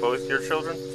both your children?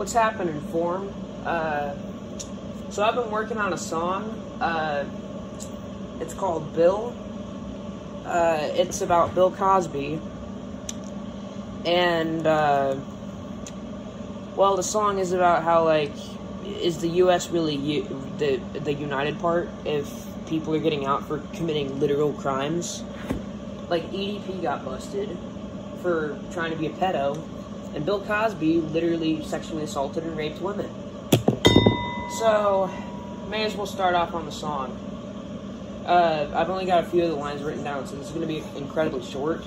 What's happening, in Form? Uh, so I've been working on a song. Uh, it's called Bill. Uh, it's about Bill Cosby. And, uh, well, the song is about how, like, is the U.S. really u- the, the united part if people are getting out for committing literal crimes? Like, EDP got busted for trying to be a pedo, and Bill Cosby literally sexually assaulted and raped women. So, may as well start off on the song. Uh, I've only got a few of the lines written down, so this is going to be incredibly short.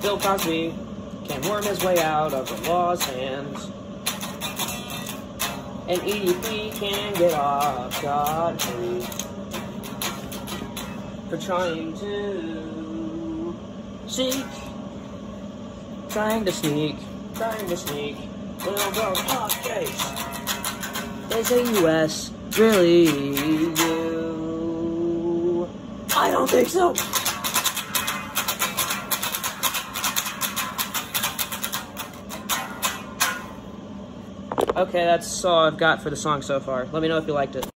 Bill Cosby can worm his way out of the law's hands, and EDP can get off God free for trying to seek, trying to sneak, trying to sneak Little Bill Cosby case. Is the U.S. really you? I don't think so. Okay, that's all I've got for the song so far. Let me know if you liked it.